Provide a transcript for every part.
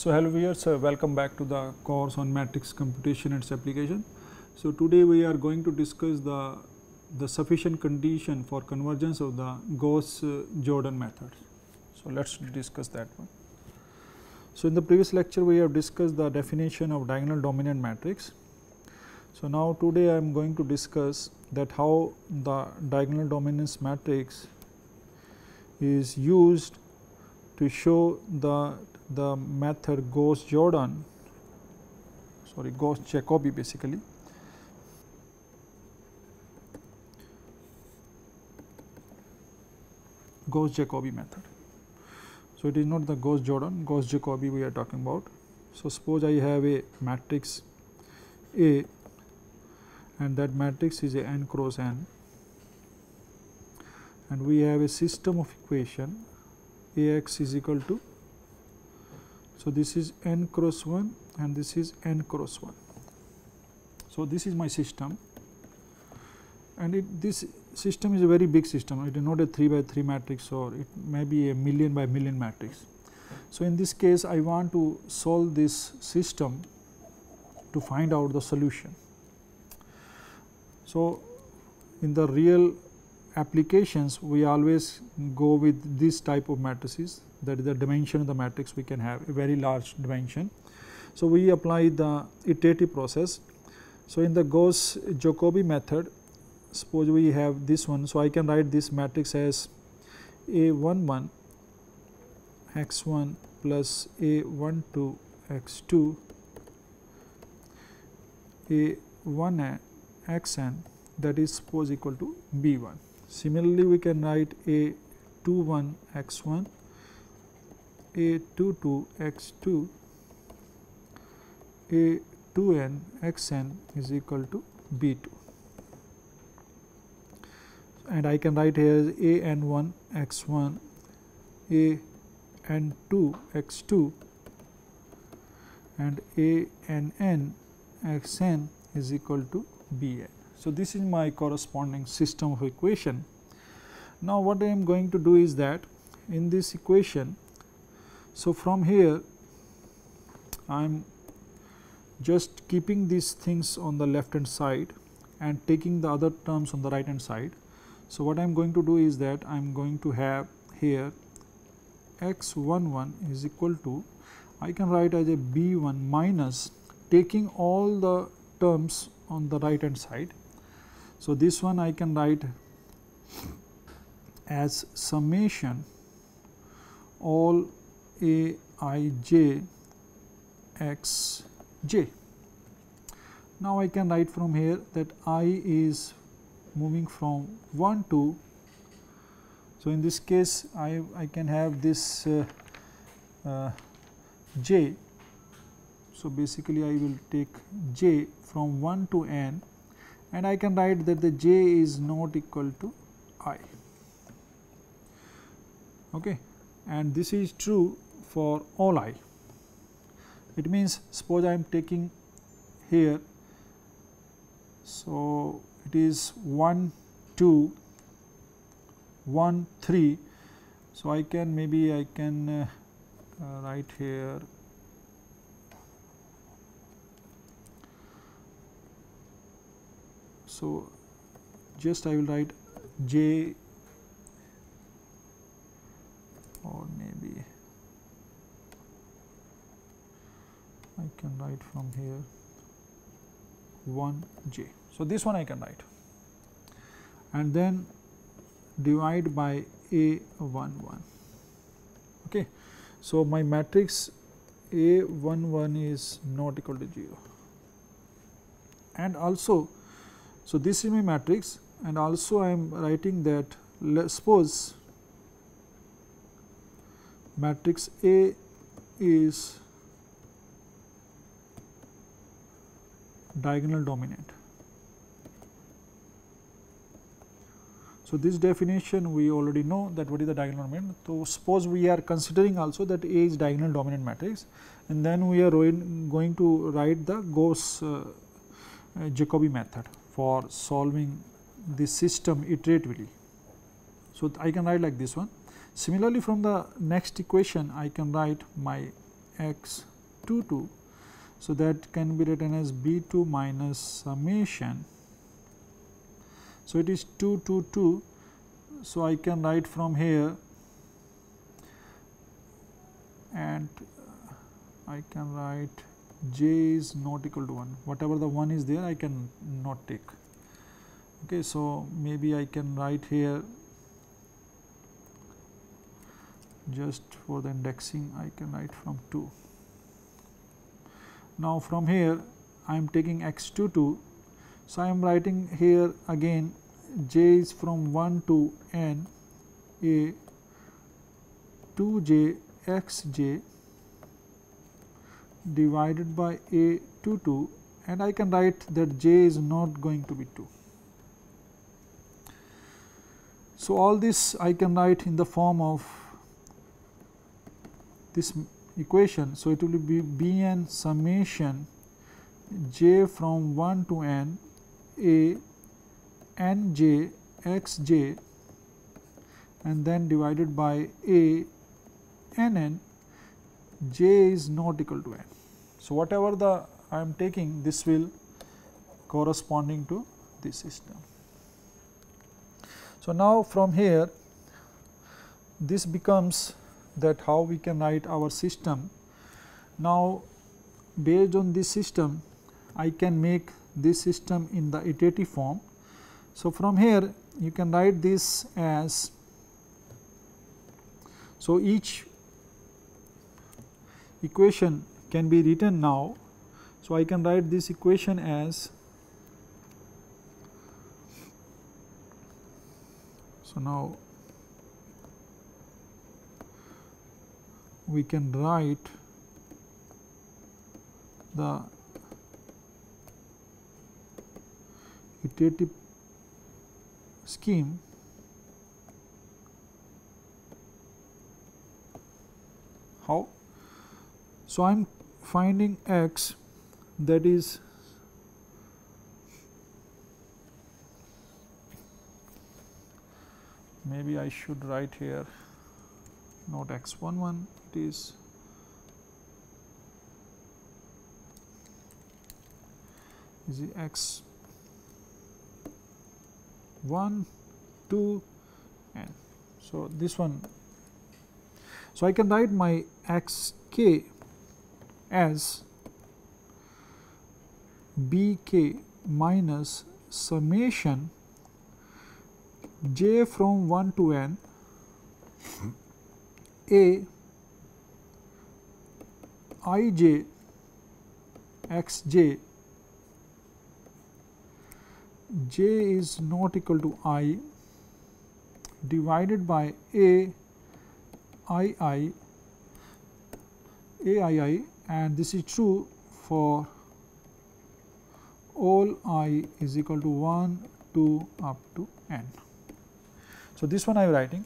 So, hello viewers, uh, welcome back to the course on matrix computation and its application. So, today we are going to discuss the, the sufficient condition for convergence of the Gauss-Jordan method. So, let us discuss that one. So, in the previous lecture we have discussed the definition of diagonal dominant matrix. So, now today I am going to discuss that how the diagonal dominance matrix is used to show the the method Gauss Jordan sorry Gauss Jacobi basically Gauss Jacobi method. So, it is not the Gauss Jordan Gauss Jacobi we are talking about. So, suppose I have a matrix A and that matrix is a n cross n and we have a system of equation A x is equal to so, this is n cross 1 and this is n cross 1. So, this is my system and it, this system is a very big system it is not a 3 by 3 matrix or it may be a million by million matrix. So, in this case I want to solve this system to find out the solution. So, in the real applications we always go with this type of matrices that is the dimension of the matrix we can have a very large dimension. So, we apply the iterative process. So, in the Gauss Jacobi method suppose we have this one. So, I can write this matrix as A 1 1 x 1 plus A 1 2 x 2 A 1 x n that is suppose equal to B 1. Similarly, we can write A 2 1 x 1 a 2 2 x 2 a 2 n x n is equal to b 2 and I can write here a n 1 x 1 a n 2 x 2 and a n n x n is equal to b n. So, this is my corresponding system of equation. Now, what I am going to do is that in this equation so, from here I am just keeping these things on the left hand side and taking the other terms on the right hand side. So, what I am going to do is that I am going to have here x 1 1 is equal to I can write as a b 1 minus taking all the terms on the right hand side. So, this one I can write as summation all a i j x j. Now, I can write from here that i is moving from 1 to. So, in this case I, I can have this uh, uh, j. So, basically I will take j from 1 to n and I can write that the j is not equal to i. Okay. And this is true for all i. It means suppose I am taking here. So, it is 1 2 1 3. So, I can maybe I can uh, uh, write here So, just I will write j or maybe I can write from here 1 j. So, this one I can write and then divide by a 1 1. Okay. So, my matrix a 1 1 is not equal to 0 and also so this is my matrix and also I am writing that suppose matrix A is diagonal dominant. So, this definition we already know that what is the diagonal dominant. So, suppose we are considering also that A is diagonal dominant matrix and then we are going to write the Gauss uh, uh, Jacobi method for solving this system iteratively. So, I can write like this one. Similarly, from the next equation I can write my x 2 2. So, that can be written as B 2 minus summation. So, it is 2 2 2. So, I can write from here and I can write j is not equal to 1 whatever the 1 is there I can not take. Okay, so, maybe I can write here just for the indexing I can write from 2. Now, from here I am taking x 2 2. So, I am writing here again j is from 1 to n a 2 j x j divided by a 2 2 and I can write that j is not going to be 2. So, all this I can write in the form of this equation. So, it will be b n summation j from 1 to n a n j x j and then divided by a n n j is not equal to n. So, whatever the I am taking this will corresponding to this system. So, now from here this becomes that how we can write our system. Now, based on this system I can make this system in the iterative form. So, from here you can write this as so each equation can be written now. So, I can write this equation as so now we can write the iterative scheme how so i'm finding x that is maybe i should write here not x 1 1 it is is it x 1 2 and so this one. So i can write my x k as b k minus summation j from 1 to n a i j x j. J is not equal to i divided by a i i a i i and this is true for all i is equal to 1 2 up to n. So, this one I am writing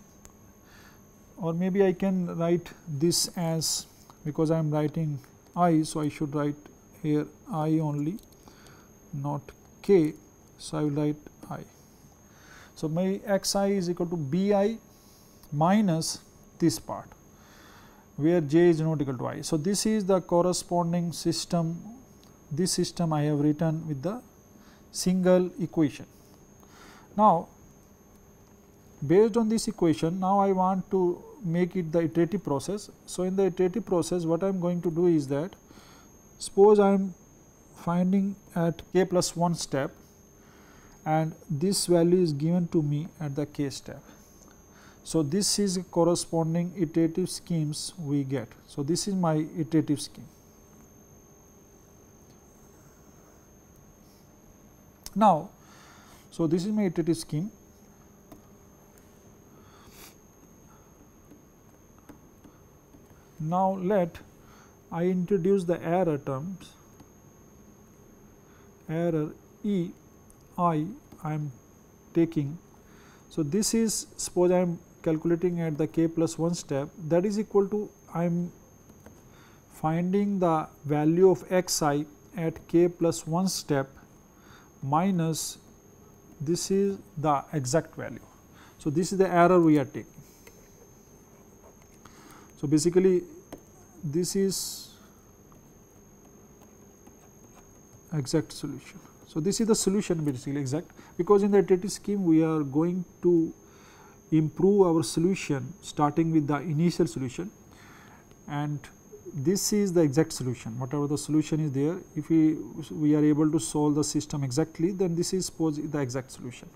or maybe I can write this as because I am writing i. So, I should write here i only not k. So, I will write i. So, my x i is equal to b i minus this part where j is not equal to i. So, this is the corresponding system this system I have written with the single equation. Now, based on this equation now I want to make it the iterative process. So, in the iterative process what I am going to do is that suppose I am finding at k plus 1 step and this value is given to me at the k step. So, this is corresponding iterative schemes we get. So, this is my iterative scheme. Now, so this is my iterative scheme Now, let I introduce the error terms error E I I am taking. So, this is suppose I am calculating at the k plus 1 step that is equal to I am finding the value of x i at k plus 1 step minus this is the exact value. So, this is the error we are taking. So, basically this is exact solution. So, this is the solution basically exact because in the iterative scheme we are going to improve our solution starting with the initial solution and this is the exact solution whatever the solution is there if we we are able to solve the system exactly then this is suppose the exact solution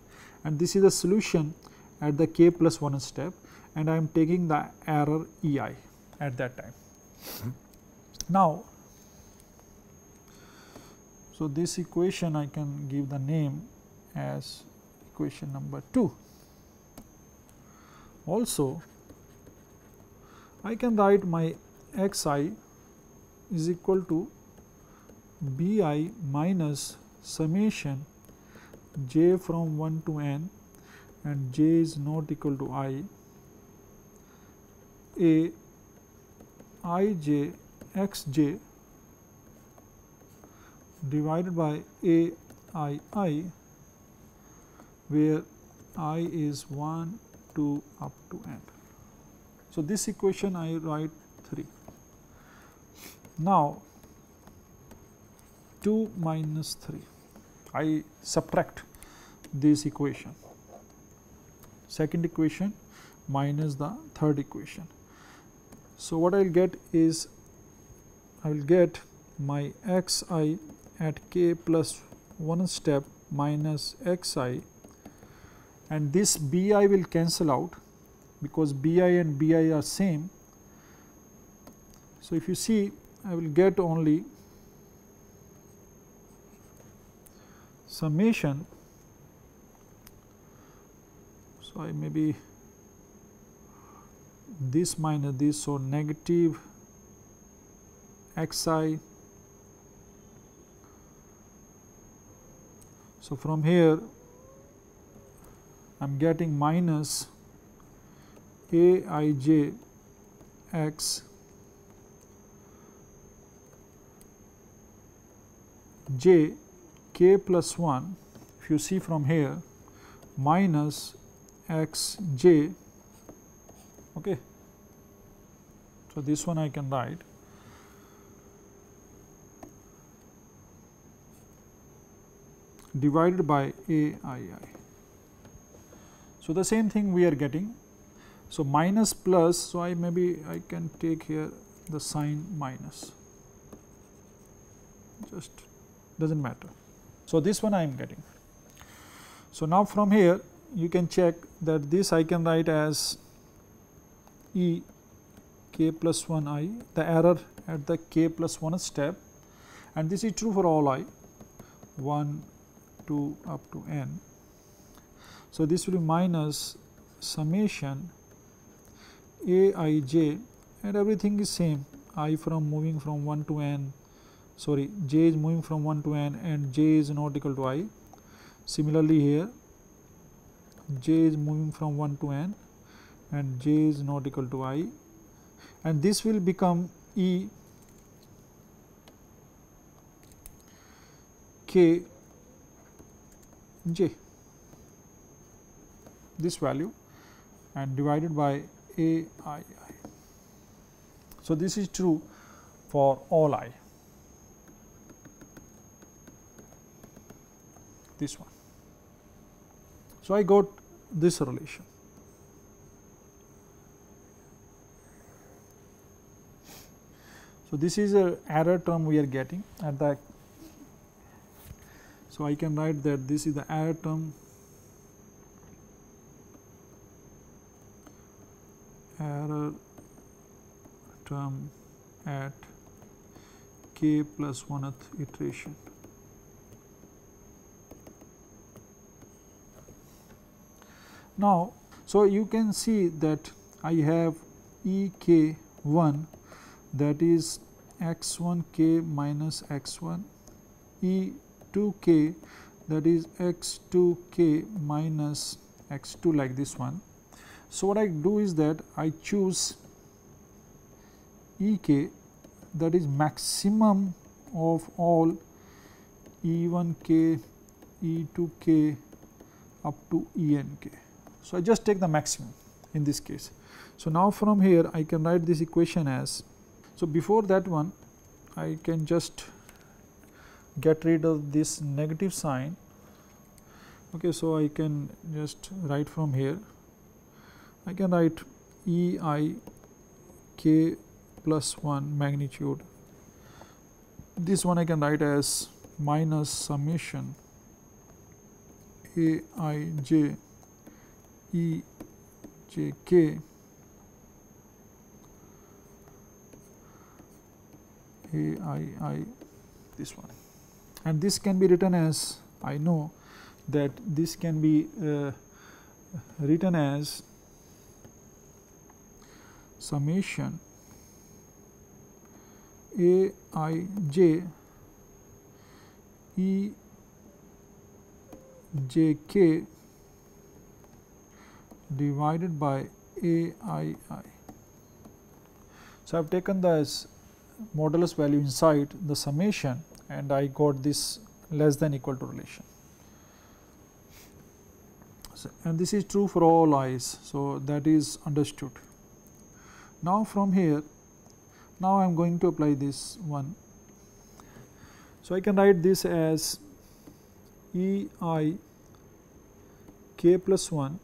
and this is the solution at the k plus 1 step and I am taking the error E i at that time. Hmm. Now, so this equation I can give the name as equation number 2. Also, I can write my x i is equal to b i minus summation j from 1 to n and j is not equal to i. A i j x j divided by a i i where i is 1 2 up to n. So, this equation I write 3. Now, 2 minus 3 I subtract this equation second equation minus the third equation. So, what I will get is I will get my x i at k plus 1 step minus x i and this b i will cancel out because b i and b i are same. So, if you see I will get only summation so, I may be this minus this. So, negative x i. So, from here I am getting minus a i j x j k plus 1 if you see from here minus x j okay. So, this one I can write divided by a i i. So, the same thing we are getting. So, minus plus, so I maybe I can take here the sign minus just does not matter. So, this one I am getting. So, now from here you can check that this I can write as E k plus 1 i the error at the k plus 1 step and this is true for all i 1 2 up to n. So, this will be minus summation a i j and everything is same. I from moving from 1 to n sorry j is moving from 1 to n and j is not equal to i. Similarly, here j is moving from 1 to n and j is not equal to i. And this will become E k j this value and divided by a i i. So, this is true for all i this one. So, I got this relation. So, this is a error term we are getting at the so I can write that this is the error term error term at k plus 1th iteration. Now, so you can see that I have E k 1 that is x 1 k minus x 1 E 2 k that is x 2 k minus x 2 like this one. So, what I do is that I choose E k that is maximum of all E 1 k, E 2 k up to E n k. So, I just take the maximum in this case. So, now from here I can write this equation as, so before that one I can just get rid of this negative sign. Okay, so I can just write from here. I can write E i k plus 1 magnitude. This one I can write as minus summation a i j e j k a i i this one and this can be written as I know that this can be uh, written as summation a i j e j k divided by a i i. So, I have taken the modulus value inside the summation and I got this less than equal to relation. So, and this is true for all i's. So, that is understood. Now, from here now I am going to apply this one. So, I can write this as E i k plus 1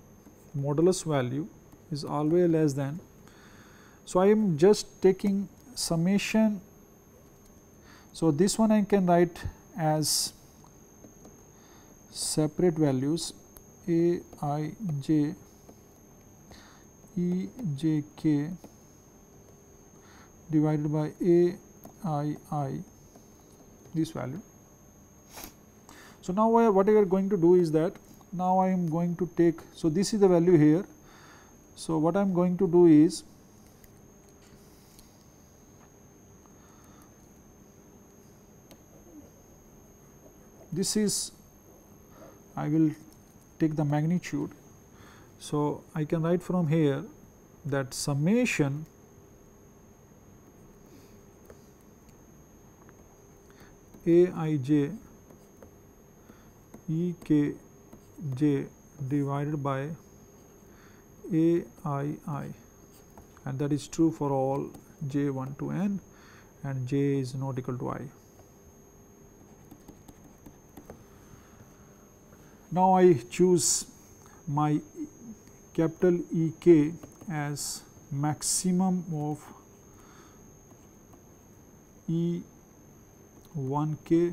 modulus value is always less than. So, I am just taking summation. So, this one I can write as separate values a i j e j k divided by a i i this value. So, now what we are going to do is that now I am going to take so this is the value here. So, what I am going to do is this is I will take the magnitude. So, I can write from here that summation a i j e k j divided by a i i and that is true for all j 1 to n and j is not equal to i. Now, I choose my capital E k as maximum of E 1 k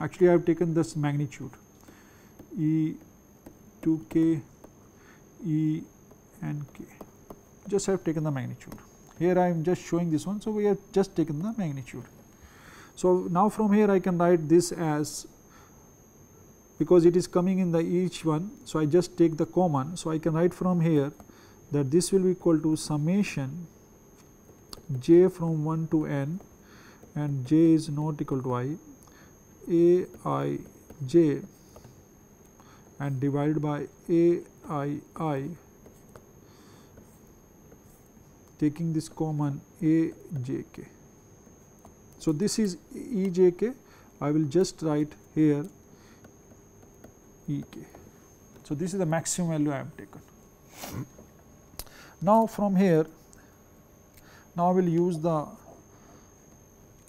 actually I have taken this magnitude E 2 k E n k just have taken the magnitude here I am just showing this one. So, we have just taken the magnitude. So, now from here I can write this as because it is coming in the each one. So, I just take the common. So, I can write from here that this will be equal to summation j from 1 to n and j is not equal to i a i j and divided by a i i taking this common a j k. So, this is e j k I will just write here E k. So, this is the maximum value I have taken. Now, from here now I will use the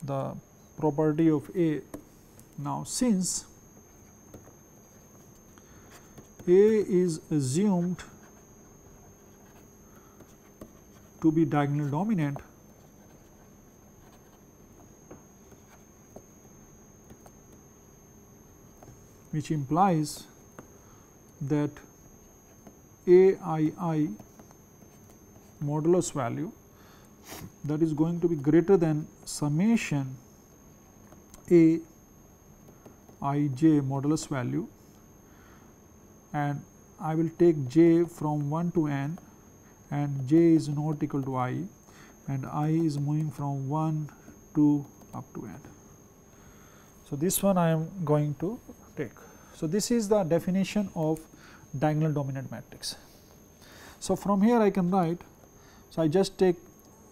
the property of A. Now, since A is assumed to be diagonal dominant, which implies that AII modulus value that is going to be greater than summation A i j modulus value and I will take j from 1 to n and j is not equal to i and i is moving from 1 to up to n. So, this one I am going to take. So, this is the definition of diagonal dominant matrix. So, from here I can write, so I just take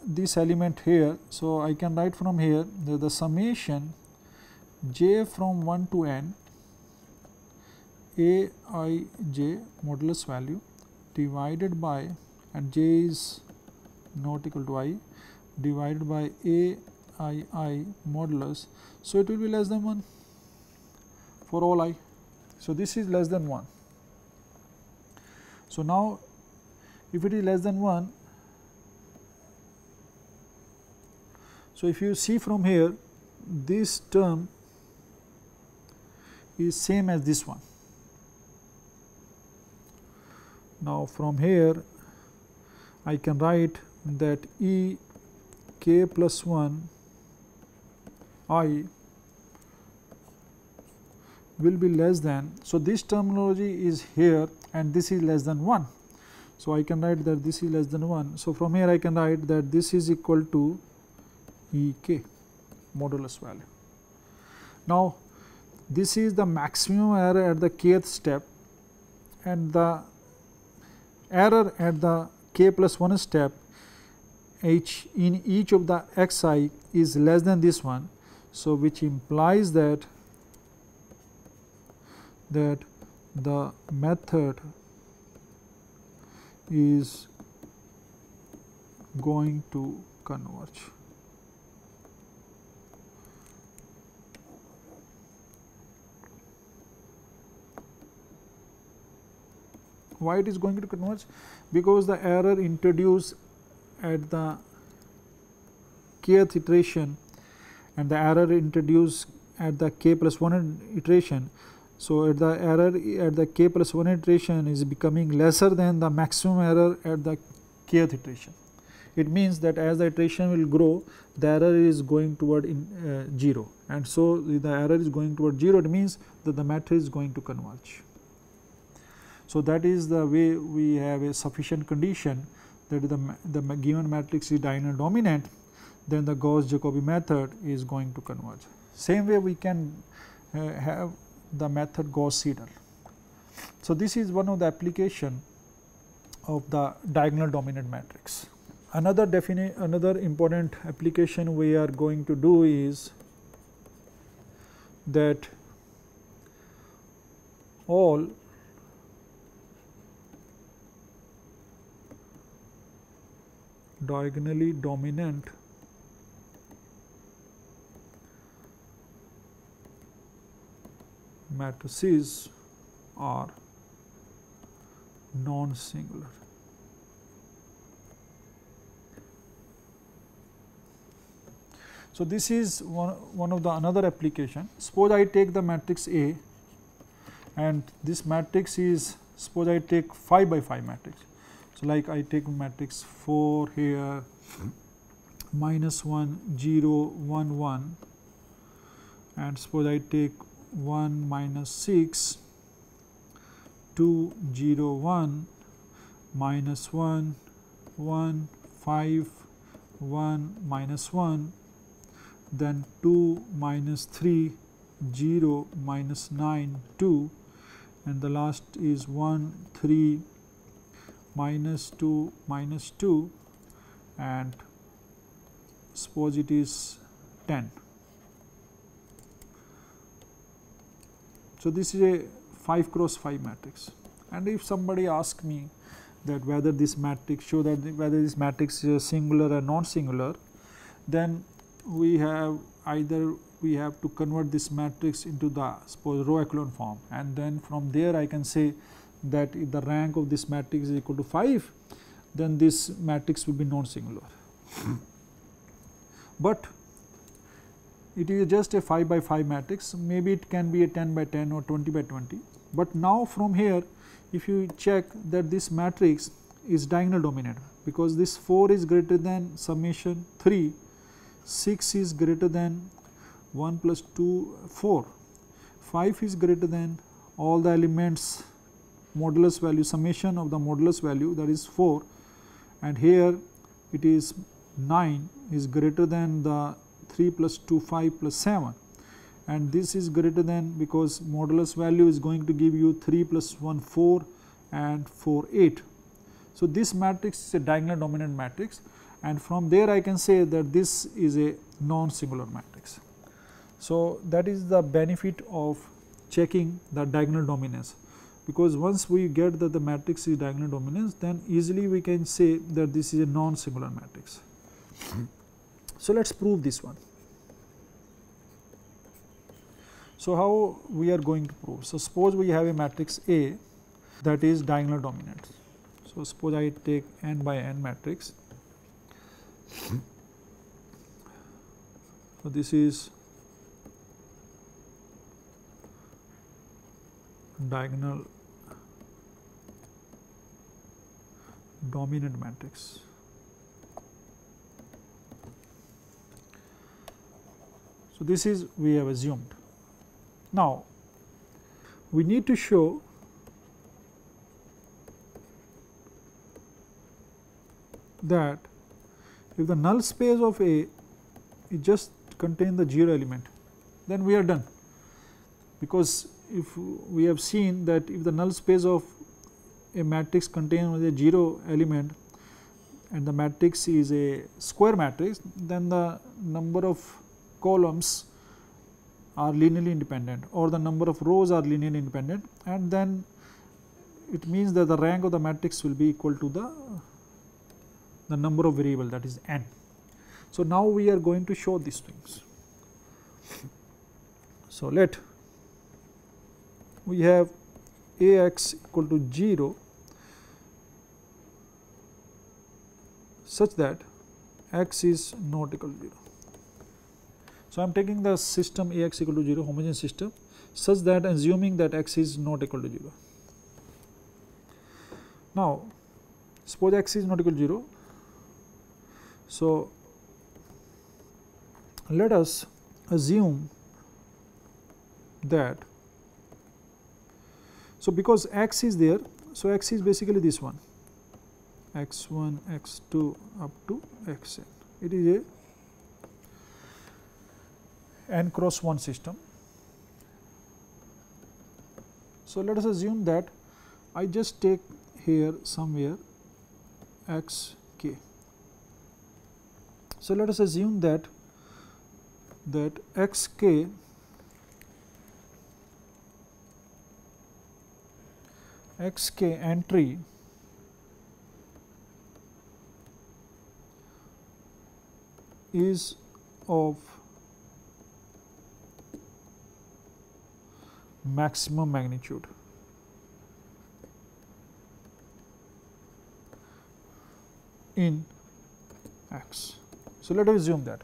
this element here. So, I can write from here the, the summation j from 1 to n a i j modulus value divided by and j is not equal to i divided by a i i modulus. So, it will be less than 1 for all i. So, this is less than 1. So, now if it is less than 1, so if you see from here this term is same as this one. Now, from here I can write that E k plus 1 i will be less than. So, this terminology is here and this is less than 1. So, I can write that this is less than 1. So, from here I can write that this is equal to E k modulus value. Now, this is the maximum error at the kth step and the error at the k plus 1 step h in each of the xi is less than this one. So, which implies that that the method is going to converge. Why it is going to converge? Because the error introduced at the kth iteration and the error introduced at the k plus 1 iteration. So, at the error at the k plus 1 iteration is becoming lesser than the maximum error at the kth iteration. It means that as the iteration will grow the error is going toward in, uh, 0 and so the error is going toward 0 it means that the matrix is going to converge. So, that is the way we have a sufficient condition that the, the given matrix is diagonal dominant then the Gauss Jacobi method is going to converge. Same way we can uh, have the method Gauss Seidel. So, this is one of the application of the diagonal dominant matrix. Another definite another important application we are going to do is that all diagonally dominant matrices are non-singular. So, this is one, one of the another application. Suppose I take the matrix A and this matrix is suppose I take 5 by 5 matrix. Like I take matrix 4 here minus 1 0 1 1 and suppose I take 1 minus 6 2 0 1 minus 1 1 5 1 minus 1 then 2 minus 3 0 minus 9 2 and the last is 1 3 minus 2 minus 2 and suppose it is 10 So, this is a 5 cross 5 matrix. And if somebody asks me that whether this matrix show that whether this matrix is singular or non singular then we have either we have to convert this matrix into the suppose row echelon form. And then from there I can say that if the rank of this matrix is equal to 5 then this matrix will be non singular. but it is just a 5 by 5 matrix. Maybe it can be a 10 by 10 or 20 by 20 but now from here if you check that this matrix is diagonal dominant because this 4 is greater than summation 3 6 is greater than 1 plus 2 4 5 is greater than all the elements modulus value summation of the modulus value that is 4 and here it is 9 is greater than the 3 plus 2 5 plus 7 and this is greater than because modulus value is going to give you 3 plus 1 4 and 4 8. So, this matrix is a diagonal dominant matrix and from there I can say that this is a non singular matrix. So, that is the benefit of checking the diagonal dominance because once we get that the matrix is diagonal dominance then easily we can say that this is a non singular matrix. So, let us prove this one. So, how we are going to prove? So, suppose we have a matrix A that is diagonal dominant. So, suppose I take n by n matrix. So, this is diagonal dominant matrix. So, this is we have assumed. Now, we need to show that if the null space of A is just contain the 0 element, then we are done because if we have seen that if the null space of a matrix contains a 0 element and the matrix is a square matrix, then the number of columns are linearly independent or the number of rows are linearly independent and then it means that the rank of the matrix will be equal to the the number of variable that is n. So, now we are going to show these things. So, let we have a x equal to 0 such that x is not equal to 0. So, I am taking the system A x equal to 0 homogeneous system such that assuming that x is not equal to 0. Now, suppose x is not equal to 0. So, let us assume that so because x is there so x is basically this one x1 x2 up to xn it is a n cross 1 system. So let us assume that i just take here somewhere x k. So let us assume that that x k x k entry is of maximum magnitude. in x. So, let us assume that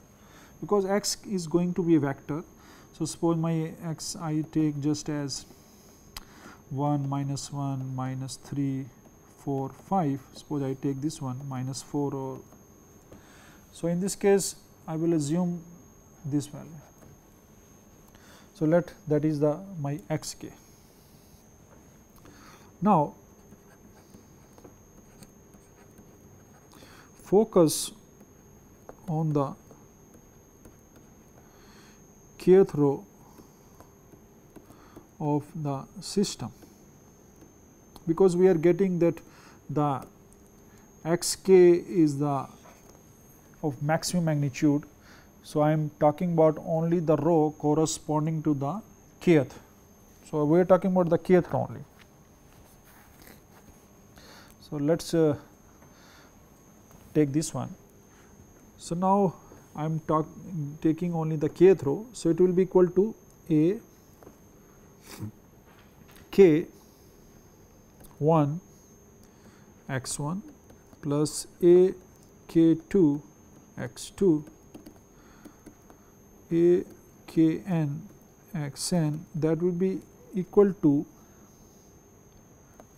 because x is going to be a vector. So, suppose my x I take just as 1 minus 1 minus 3 4 5 suppose I take this one minus 4 or so in this case I will assume this value. So, let that is the my x k. Now, focus on the kth row of the system because we are getting that the x k is the of maximum magnitude. So, I am talking about only the row corresponding to the kth. So, we are talking about the kth only. So, let us uh, take this one. So, now I am taking only the kth row. So, it will be equal to a k 1 x 1 plus a k 2 x 2 a k n x n that will be equal to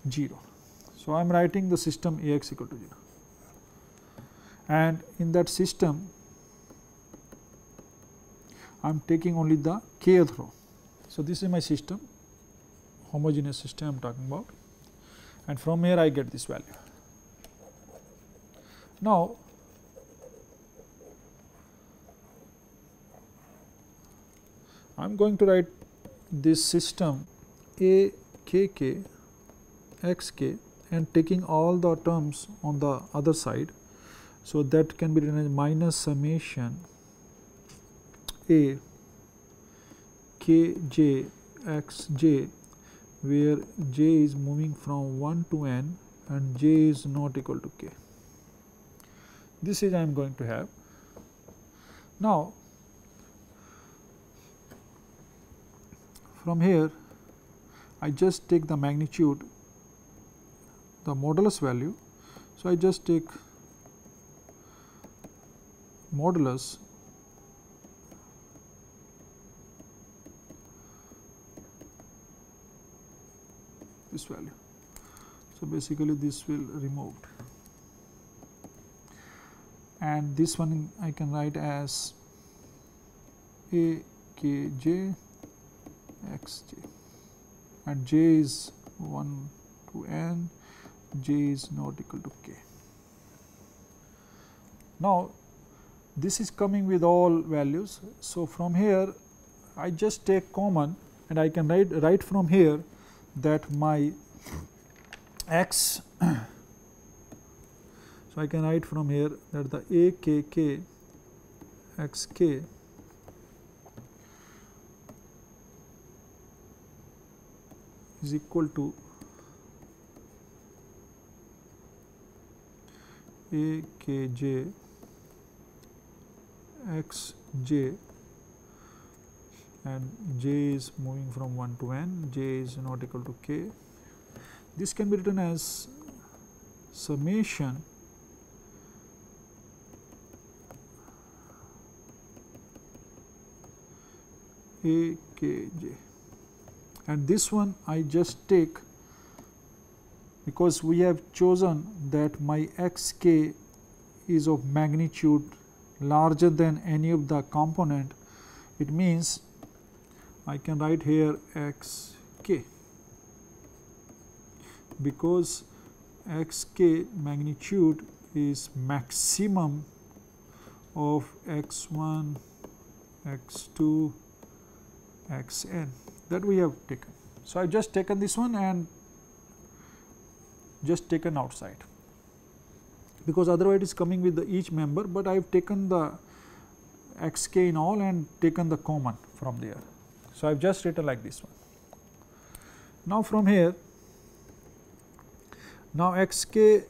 0. So, I am writing the system A x equal to 0 and in that system I am taking only the kth row. So, this is my system homogeneous system I am talking about and from here I get this value. Now, I am going to write this system A k k x k and taking all the terms on the other side. So, that can be written as minus summation a k j x j where j is moving from 1 to n and j is not equal to k. This is I am going to have. Now, from here I just take the magnitude the modulus value. So, I just take modulus this value. So, basically this will removed and this one I can write as a k j x j and j is 1 to n j is not equal to k. Now, this is coming with all values. So, from here I just take common and I can write write from here that my x so I can write from here that the a k k x k is equal to a k j x j and j is moving from 1 to n, j is not equal to k. This can be written as summation a k j and this one I just take because we have chosen that my x k is of magnitude larger than any of the component. It means I can write here x k because x k magnitude is maximum of x 1, x 2, x n that we have taken. So, I have just taken this one and just taken outside because otherwise it is coming with the each member, but I have taken the x k in all and taken the common from there. So, I have just written like this one. Now, from here now x k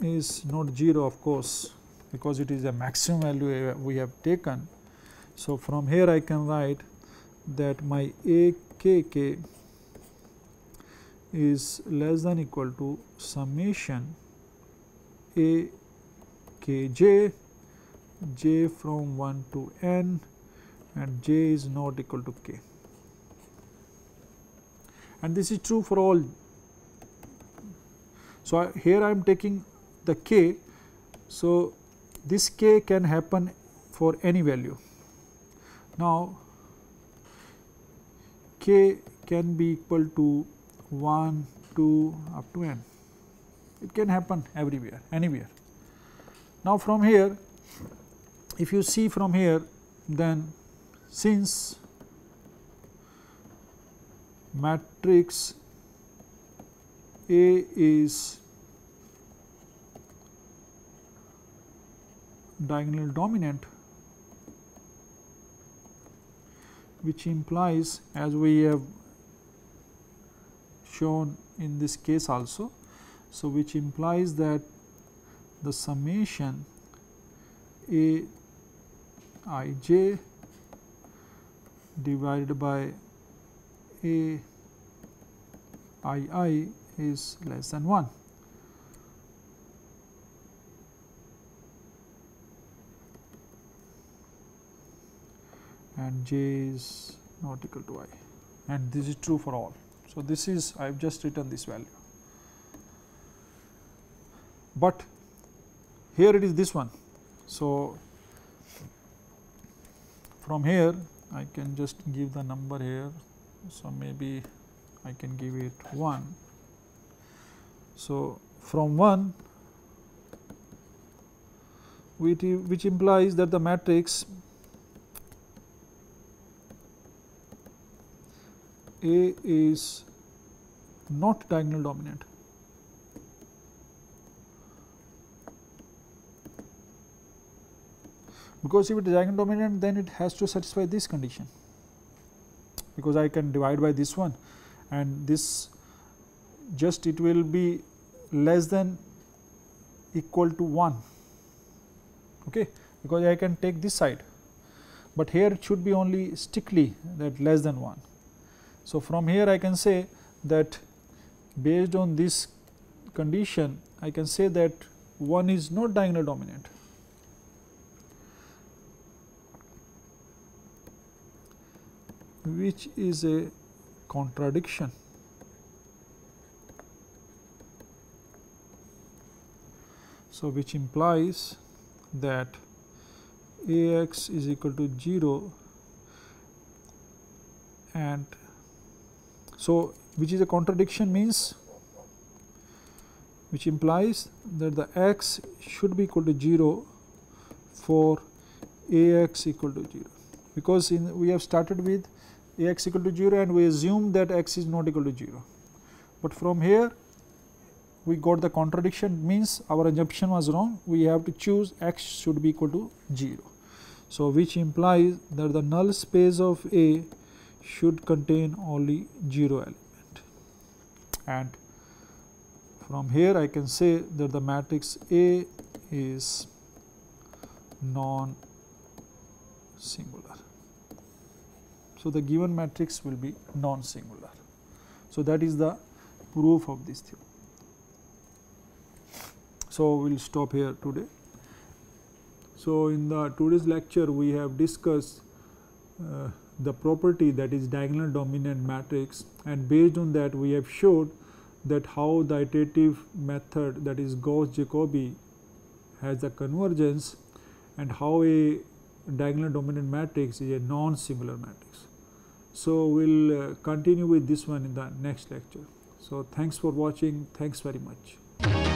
is not 0 of course, because it is a maximum value we have taken. So, from here I can write that my a k k is less than equal to summation a k j j from 1 to n and j is not equal to k. And this is true for all. So, I, here I am taking the k. So, this k can happen for any value. Now, k can be equal to 1, 2 up to n. It can happen everywhere, anywhere. Now, from here, if you see from here, then since matrix A is diagonal dominant which implies as we have shown in this case also. So, which implies that the summation A i j divided by a i i is less than 1. And j is not equal to i and this is true for all. So, this is I have just written this value, but here it is this one. So, from here I can just give the number here. So, maybe I can give it 1. So, from 1 which implies that the matrix A is not diagonal dominant. because if it is diagonal dominant then it has to satisfy this condition because I can divide by this one and this just it will be less than equal to 1 okay because I can take this side, but here it should be only strictly that less than 1. So, from here I can say that based on this condition I can say that 1 is not diagonal dominant. which is a contradiction. So, which implies that A x is equal to 0 and so which is a contradiction means which implies that the x should be equal to 0 for A x equal to 0 because in we have started with a x equal to 0 and we assume that x is not equal to 0. But from here we got the contradiction means our assumption was wrong we have to choose x should be equal to 0. So, which implies that the null space of A should contain only 0 element and from here I can say that the matrix A is non singular. So, the given matrix will be non-singular. So, that is the proof of this theorem. So, we will stop here today. So, in the today's lecture we have discussed uh, the property that is diagonal dominant matrix and based on that we have showed that how the iterative method that is Gauss-Jacobi has a convergence and how a diagonal dominant matrix is a non-singular matrix. So, we will uh, continue with this one in the next lecture. So, thanks for watching, thanks very much.